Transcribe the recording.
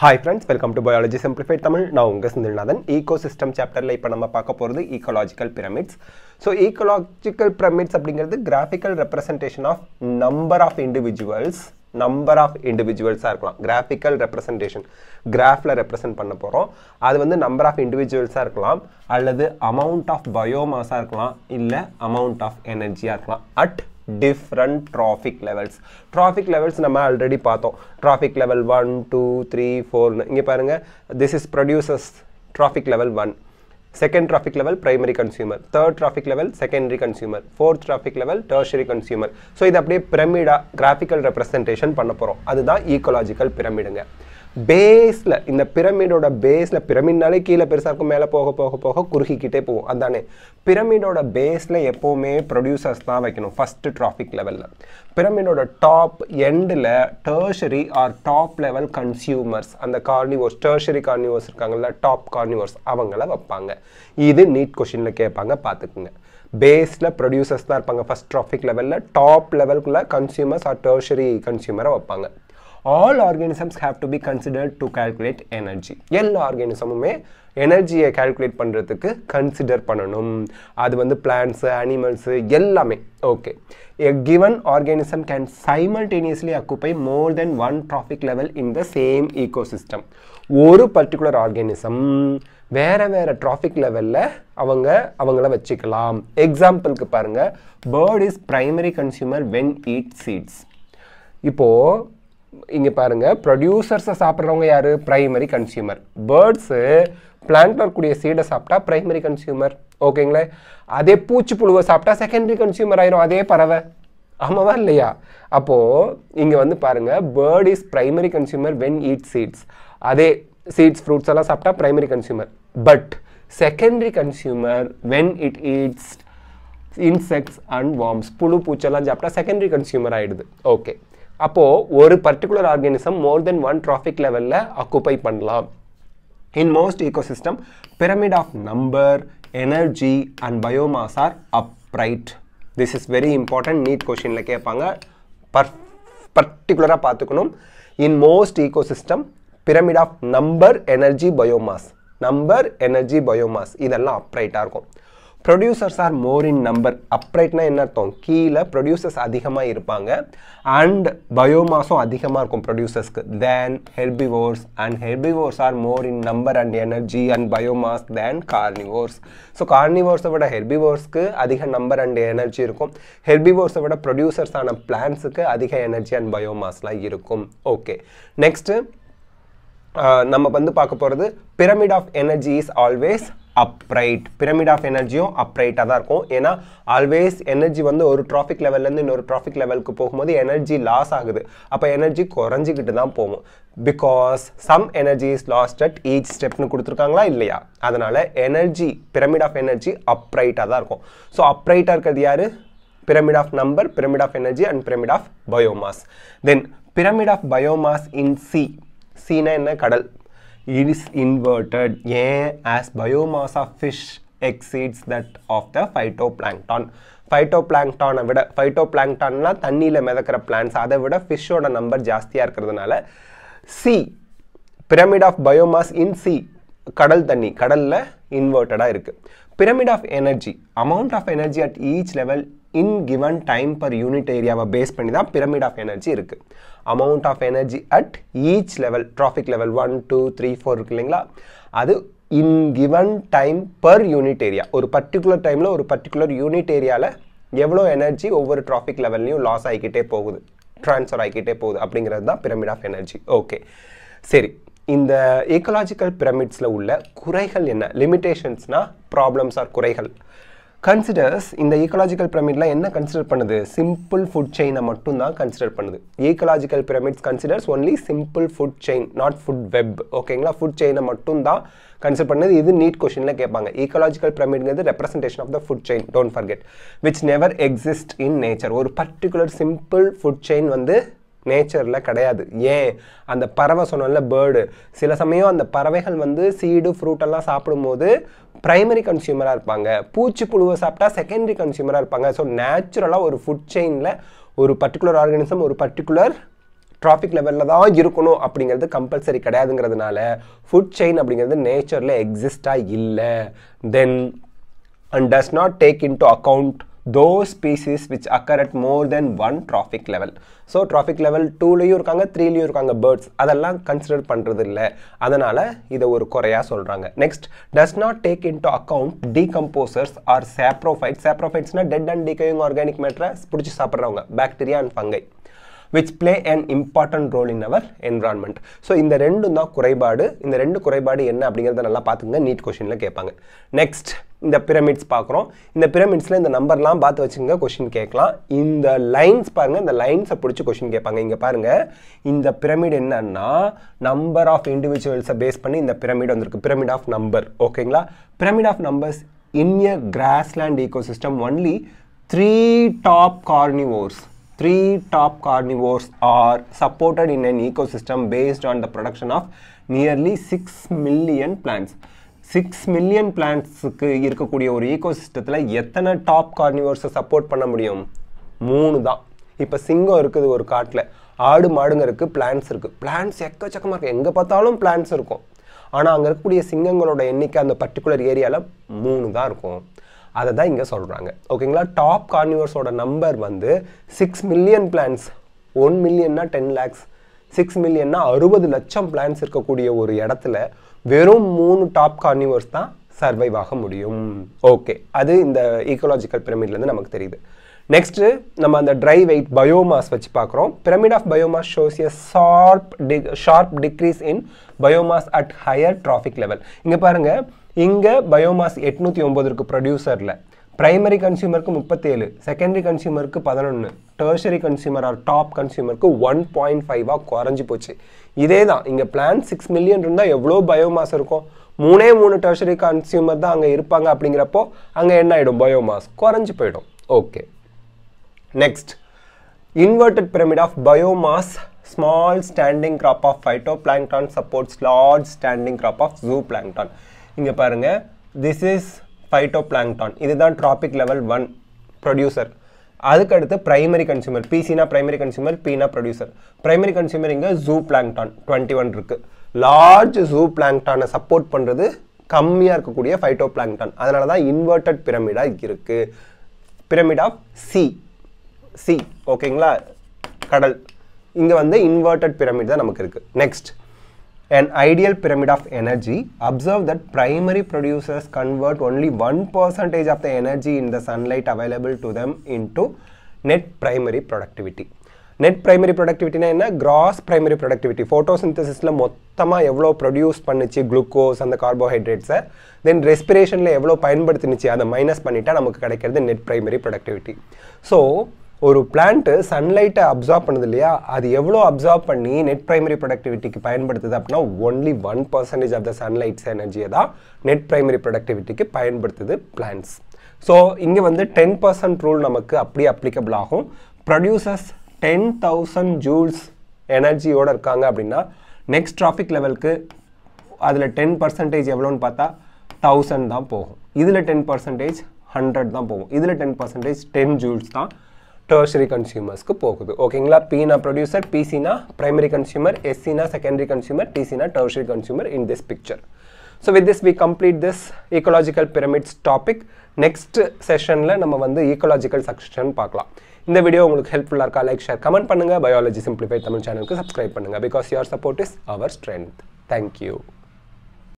Hi friends welcome to biology simplified Tamil நான் உங்கள் Senthilnathan ego system சாப்டரில் இப்போ நம்ம பார்க்க போகிறது ecological pyramids so ecological pyramids அப்படிங்கிறது graphical representation of number of individuals number of இண்டிவிஜுவல்ஸாக இருக்கலாம். கிராஃபிக்கல் ரெப்ரசன்டேஷன் கிராஃபில் ரெப்ரசன்ட் பண்ண போகிறோம் அது வந்து நம்பர் ஆஃப் இண்டிவிஜுவல்ஸாக இருக்கலாம். அல்லது அமௌண்ட் ஆஃப் பயோமாஸாக இருக்கலாம். இல்லை அமௌண்ட் ஆஃப் எனர்ஜியாக இருக்கலாம். At different trophic levels trophic levels நம்ம ஆல்ரெடி பார்த்தோம். Trophic level one two three ஃபோர்னு இங்கே பாருங்க. This is produces trophic level one second trophic level primary consumer. Third traffic level secondary consumer. Fourth trophic level tertiary consumer so இது அப்படியே பிரமிடா graphical representation பண்ண போகிறோம் அதுதான் ஈக்கோலாஜிக்கல் பிரமிடுங்க பேஸில் இந்த பிரமிடோட பேஸில் பிரமிட்னாலே கீழே பெருசாக இருக்கும் மேலே போக போக போக குறுகிக்கிட்டே போகும். அதானே? பிரமிடோட பேஸில் எப்போவுமே ப்ரொடியூசர்ஸ் தான் வைக்கணும் ஃபஸ்ட்டு ட்ராஃபிக் லெவலில் பிரமிடோட டாப் எண்டில் tertiary or top level consumers அந்த கார்னிவோர்ஸ் டேர்ஷரி கார்னிவோர்ஸ் இருக்காங்கல்ல டாப் கார்னிவோர்ஸ் அவங்கள வைப்பாங்க. இது நீட் கொஷினில் கேட்பாங்க பார்த்துக்குங்க. பேஸில் ப்ரொடியூசர்ஸ் தான் இருப்பாங்க ஃபஸ்ட் ட்ராஃபிக் லெவலில் டாப் லெவலுக்குள்ள கன்சியூமர்ஸ் ஆர் டேர்ஷரி கன்சியூமரை வைப்பாங்க. All organisms have to be considered to calculate energy எல்லா ஆர்கானிசமுமே எனர்ஜியை கால்குலேட் பண்ணுறதுக்கு கன்சிடர் பண்ணணும். அது வந்து பிளான்ஸு அனிமல்ஸு எல்லாமே. Okay a given organism can simultaneously occupy more than one trophic level in the same ecosystem ஒரு பர்டிகுலர் ஆர்கானிசம் வேறு வேறு ட்ராஃபிக் லெவலில் அவங்க அவங்கள வச்சுக்கலாம். எக்ஸாம்பிளுக்கு பாருங்கள் bird is primary consumer when eat seeds இப்போது இங்கே பாருங்கள் ப்ரொடியூசர்ஸை சாப்பிட்றவங்க யார்? ப்ரைமரி கன்சியூமர் பேர்ட்ஸு பிளான்ட்டில் இருக்கக்கூடிய சீடை சாப்பிட்டா ப்ரைமரி கன்சியூமர் ஓகேங்களே? அதே பூச்சி புழுவை சாப்பிட்டா செகண்டரி கன்சியூமர் ஆயிரும் அதே பறவை. ஆமாவா இல்லையா? அப்போது இங்கே வந்து பாருங்கள் bird is primary consumer when eat seeds அதே சீட்ஸ் ஃப்ரூட்ஸ் எல்லாம் சாப்பிட்டா primary consumer but secondary consumer when it eats insects and worms புழு பூச்செல்லாம் சாப்பிட்டா செகண்டரி கன்சியூமர் ஆகிடுது ஓகே அப்போது ஒரு particular organism more than one trophic லெவலில் அக்குப்பை பண்ணலாம். In most ecosystem pyramid of number energy and biomass are upright this is very important NEET கொஷினில் கேட்பாங்க பர் பர்டிகுலராக பார்த்துக்கணும். In most ecosystem pyramid of number energy biomass number energy biomass இதெல்லாம் அப்ரைட்டாக இருக்கும். Producers are more in number அப்ரைட்னா என்ன அர்த்தம்? கீழே ப்ரொடியூசர்ஸ் அதிகமாக இருப்பாங்க. அண்ட் பயோமாஸும் அதிகமாக இருக்கும் ப்ரொடியூசர்ஸ்க்கு than herbivores and herbivores are more in number and energy and biomass than carnivores so கார்னிவோர்ஸை விட ஹெர்பிவோர்ஸ்க்கு அதிக நம்பர் அண்ட் எனர்ஜி இருக்கும். ஹெர்பிவோர்ஸை விட ப்ரொடியூசர்ஸான பிளான்ஸுக்கு அதிக எனர்ஜி அண்ட் பயோமாஸ்லாம் இருக்கும். ஓகே நெக்ஸ்ட்டு நம்ம வந்து பார்க்க போகிறது pyramid of energy is always upright pyramid of எனர்ஜியும் அப்ரைட்டாக தான் இருக்கும். ஏன்னா ஆல்வேஸ் எனர்ஜி வந்து ஒரு ட்ராஃபிக் லெவல்லேருந்து இன்னொரு ட்ராஃபிக் லெவலுக்கு போகும்போது எனர்ஜி லாஸ் ஆகுது. அப்போ எனர்ஜி குறைஞ்சிக்கிட்டு தான் போகும். Because some energy is lost at each ஸ்டெப்னு கொடுத்துருக்காங்களா? இல்லையா? அதனால் எனர்ஜி பிரமிட் ஆஃப் எனர்ஜி அப்ரைட்டாக தான் இருக்கும். ஸோ அப்ரைட்டாக இருக்கிறது யார்? Pyramid of number pyramid of energy and pyramid of biomass then pyramid of biomass in sea சீனா என்ன? கடல். இஸ் இன்வெர்டட் ஏன் as biomass of fish exceeds that of the phytoplankton phyto பிளாங்டானை விட ஃபைட்டோ பிளாங்டான்னா தண்ணியில் மிதக்கிற பிளான்ஸ் அதை விட ஃபிஷ்ஷோட நம்பர் ஜாஸ்தியாக இருக்கிறதுனால sea pyramid of biomass in sea கடல் தண்ணி கடலில் இன்வெர்ட்டடாக இருக்குது pyramid of energy amount of energy at each level in given time per unit ஏரியாவை பேஸ் பண்ணி தான் பிரமிட் ஆஃப் எனர்ஜி இருக்குது amount of energy at each level trophic level one two three four இருக்கு இல்லைங்களா? அது in given time per unit area ஒரு particular டைமில் ஒரு பர்டிகுலர் யூனிட் ஏரியாவில் எவ்வளோ எனர்ஜி ஒவ்வொரு ட்ராஃபிக் லெவல்லையும் லாஸ் ஆகிக்கிட்டே போகுது. ட்ரான்ஸ்ஃபர் ஆகிக்கிட்டே போகுது அப்படிங்கிறது தான் பிரமிட் ஆஃப் எனர்ஜி ஓகே சரி. இந்த ஈக்கலாஜிக்கல் பிரமிட்ஸில் உள்ள குறைகள் என்ன? லிமிட்டேஷன்ஸ்னால் ப்ராப்ளம்ஸ் ஆர் குறைகள். கன்சிடர்ஸ் இந்த ஈக்கலாஜிக்கல் பிரமிட்லாம் என்ன கன்சிடர் பண்ணுது? சிம்பிள் ஃபுட் செயினை மட்டும் தான் கன்சிடர் பண்ணுது. Ecological pyramids considers only simple food chain not food web ஓகேங்களா ஃபுட் செயினை மட்டும் தான் கன்சிடர் பண்ணுது. இது நீட் கொஷினில் கேட்பாங்க. Ecological பிரமிட்ங்கிறது representation of the food chain don't forget which never exist in nature ஒரு பர்டிகுலர் சிம்பிள் ஃபுட் செயின் வந்து நேச்சரில் கிடையாது. ஏன்? அந்த பறவை சொன்னல பேர்டு சில சமயம் அந்த பறவைகள் வந்து சீடு ஃப்ரூட்டெல்லாம் சாப்பிடும்போது ப்ரைமரி கன்சியூமராக இருப்பாங்க. பூச்சி புழுவை சாப்பிட்டா செகண்டரி கன்சியூமராக இருப்பாங்க. ஸோ நேச்சுரலாக ஒரு ஃபுட் செயினில் ஒரு பர்டிகுலர் ஆர்கானிசம் ஒரு பர்டிகுலர் ட்ராஃபிக் லெவலில் தான் இருக்கணும் அப்படிங்கிறது கம்பல்சரி கிடையாதுங்கிறதுனால ஃபுட் செயின் அப்படிங்கிறது நேச்சரில் எக்ஸிஸ்டாக இல்லை. Then and does not take in to account those species which occur at more than one trophic level. So trophic level டூலேயும் இருக்காங்க த்ரீலேயும் இருக்காங்க பேர்ட்ஸ் அதெல்லாம் கன்சிடர் பண்ணுறது இல்லை அதனால் இதை ஒரு குறையாக சொல்கிறாங்க next does not take in to account decomposers or saprophyte சாப்ரோஃபைட்ஸ்னா dead and decaying organic மேட்டரை பிடிச்சி சாப்பிட்றவங்க bacteria and fungi which play and important role in our environment so இந்த ரெண்டும் தான் குறைபாடு. இந்த ரெண்டு குறைபாடு என்ன அப்படிங்கிறத நல்லா பார்த்துங்க நீட் கொஷினில் கேட்பாங்க. நெக்ஸ்ட் இந்த பிரமிட்ஸ் பார்க்குறோம். இந்த பிரமிட்ஸில் இந்த நம்பர்லாம் பார்த்து வச்சுங்க கொஷின் கேட்கலாம். இந்த லைன்ஸ் பாருங்கள் இந்த லைன்ஸை பிடிச்சி கொஷின் கேட்பாங்க. இங்கே பாருங்கள் இந்த பிரமிட் என்னன்னா நம்பர் ஆஃப் இண்டிவிஜுவல்ஸை பேஸ் பண்ணி இந்த பிரமிட் வந்திருக்கு. பிரமிட் ஆஃப் நம்பர் ஓகேங்களா pyramid of numbers in a grassland ecosystem only three top carnivores three top carnivores are supported in an ecosystem based on the production of nearly 6 million plants. Six million பிளான்ட்ஸுக்கு இருக்கக்கூடிய ஒரு ஈகோசிஸ்டத்தில் எத்தனை top கார்னிவர்ஸை support பண்ண முடியும்? மூணு தான். இப்போ சிங்கம் இருக்குது ஒரு காட்டில். ஆடு மாடுங்க இருக்குது பிளான்ஸ் இருக்குது பிளான்ஸ் எக்கச்சக்கமாக இருக்குது எங்கே பார்த்தாலும் பிளான்ஸ் இருக்கும். ஆனால் அங்கே இருக்கக்கூடிய சிங்கங்களோட எண்ணிக்கை அந்த பர்டிகுலர் ஏரியாவில் மூணு தான் இருக்கும். அதை தான் இங்கே சொல்கிறாங்க ஓகேங்களா டாப் கார்னிவர்ஸோட நம்பர் வந்து சிக்ஸ் மில்லியன் பிளான்ஸ் ஒன் மில்லியன்னா டென் லேக்ஸ் சிக்ஸ் மில்லியன்னா அறுபது லட்சம் பிளான்ஸ் இருக்கக்கூடிய ஒரு இடத்துல வெறும் மூணு டாப் கார்னிவர்ஸ் தான் சர்வைவ் ஆக முடியும். ஓகே அது இந்த ஈக்கோலாஜிக்கல் பிரமிட்லேருந்து நமக்கு தெரியுது. நெக்ஸ்ட்டு நம்ம அந்த ட்ரை வெயிட் பயோமாஸ் வச்சு பார்க்குறோம். Pyramid of biomass shows a sharp d sharp decrease in biomass at higher trophic level இங்கே பாருங்கள் இங்கே பயோமாஸ் எட்நூற்றி ஒம்பது இருக்குது ப்ரொடியூசரில் பிரைமரி கன்சியூமருக்கு முப்பத்தேழு செகண்டரி கன்சியூமருக்கு பதினொன்று டெர்ஷரி கன்சியூமர் ஆர் டாப் கன்சியூமருக்கு ஒன் பாயிண்ட் ஃபைவாக குறைஞ்சி போச்சு. இதே தான் இங்கே பிளான் சிக்ஸ் மில்லியன் இருந்தால் எவ்வளோ பயோமாஸ் இருக்கும்? மூணே மூணு டெர்ஷரி கன்சியூமர் தான் அங்கே இருப்பாங்க அப்படிங்கிறப்போ அங்கே என்ன ஆகிடும் பயோமாஸ் குறைஞ்சி போயிடும். Okay next inverted pyramid of biomass small standing crop of phytoplankton supports large standing crop of zooplankton. இங்க பாருங்கள் திஸ் இஸ் phytoplankton. இதுதான் tropic லெவல் ஒன் ப்ரொடியூசர் அதுக்கு அடுத்து consumer, கன்சியூமர் பிசினா பிரைமரி கன்சியூமர் பீனா ப்ரொடியூசர் பிரைமரி கன்சியூமர் இங்கே zooplankton twenty one இருக்குது large ஜூ பிளாங்டானை சப்போர்ட் பண்ணுறது கம்மியாக இருக்கக்கூடிய ஃபைட்டோ பிளாங்டான் அதனால தான் இன்வெர்டட் பிரமிடாக இருக்குது பிரமிட் ஆஃப் சி சி ஓகேங்களா கடல். இங்கே வந்து இன்வெர்டட் பிரமிட் தான் நமக்கு இருக்குது next an ideal pyramid of energy. Observe that primary producers convert only 1 of of the energy in the sunlight available to them into net primary productivity. Net primary ப்ரொடக்டிவிட்டினா என்ன? Gross primary productivity ஃபோட்டோசிந்தசிஸில் மொத்தமாக எவ்வளோ produce பண்ணுச்சு? Glucose அந்த கார்போஹைட்ரேட்ஸை தென் ரெஸ்பிரேஷனில் எவ்வளோ பயன்படுத்தினுச்சு? அதை minus பண்ணிட்டா நமக்கு கிடைக்கிறது நெட் ப்ரைமரி ப்ரொடக்டிவிட்டி ஸோ ஒரு பிளான்ட்டு சன்லைட்டை அப்சார்ப் பண்ணுது இல்லையா? அது எவ்வளோ அப்சார்ப் பண்ணி நெட் ப்ரைமரி ப்ரொடக்டிவிட்டிக்கு பயன்படுத்துது அப்படின்னா only one percentage of the sunlight's எனர்ஜியை தான் நெட் ப்ரைமரி ப்ரொடக்டிவிட்டிக்கு பயன்படுத்துது பிளான்ஸ் ஸோ இங்கே வந்து டென் பர்சன்ட் ரூல் நமக்கு அப்படியே அப்ளிகபிள் ஆகும். ப்ரொடியூசர்ஸ் டென் தௌசண்ட் ஜூல்ஸ் எனர்ஜியோடு இருக்காங்க அப்படின்னா நெக்ஸ்ட் ட்ராஃபிக் லெவலுக்கு அதில் டென் பர்சன்டேஜ் எவ்வளோன்னு பார்த்தா தௌசண்ட் தான் போகும். இதில் டென் பர்சன்டேஜ் ஹண்ட்ரட் தான் போகும். இதில் டென் பர்சன்டேஜ் டென் ஜூல்ஸ் தான் டர்ஷரி கன்சியூமர்ஸ்க்கு போகுது. ஓகேங்களா பீனா ப்ரொடியூசர் பிசினா பிரைமரி கன்சியூமர் எஸ்சினா secondary consumer டிசினா tertiary consumer in this picture so with this we complete this ecological pyramids topic next செஷனில் நம்ம வந்து ஈக்கோலாஜிக்கல் செக்ஷன் பார்க்கலாம். இந்த வீடியோ உங்களுக்கு ஹெல்ப்ஃபுல்லாக இருக்கா? லைக் ஷேர் கமெண்ட் பண்ணுங்கள் பயாலஜி சிம்பிளிஃபை தமிழ் சேனலுக்கு சப்ஸ்கிரைப் பண்ணுங்கள் because your support is our strength thank you